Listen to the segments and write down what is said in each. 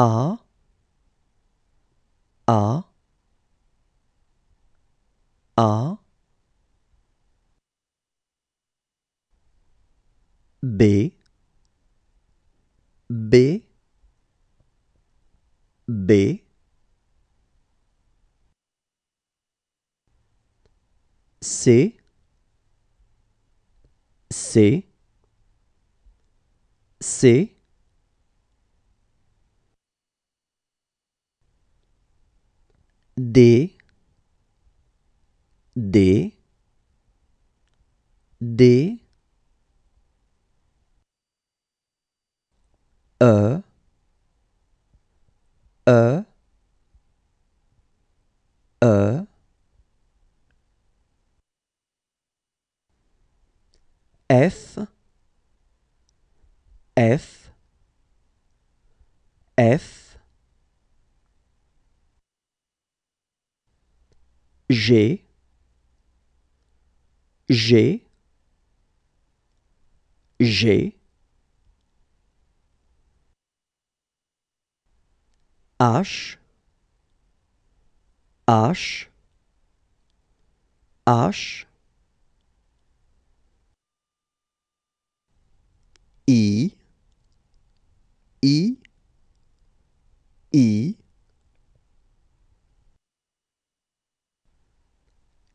A A A. B B B. C C C D D D E E E. F F F G G G H H H I I I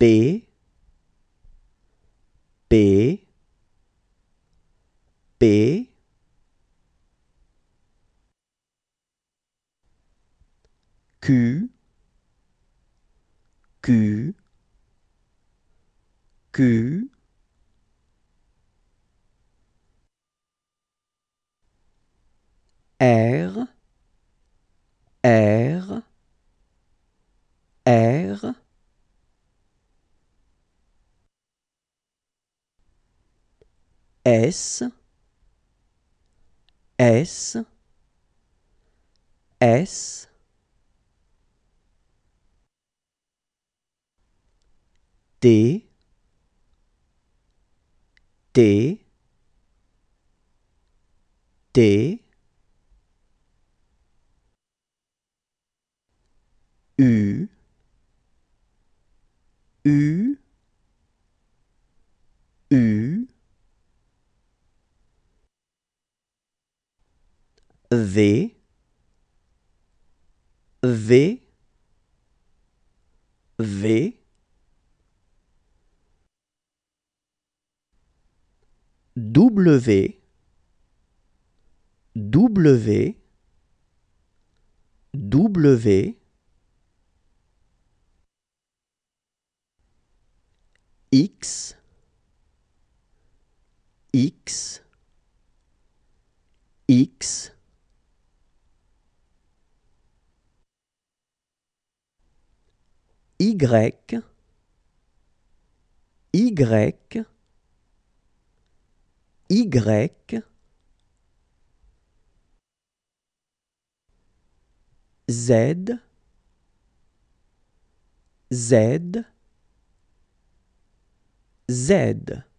B B B Q Q Q. R R R S S S. T T T U U U V V V. W W W. X X X Y Y Z Z Z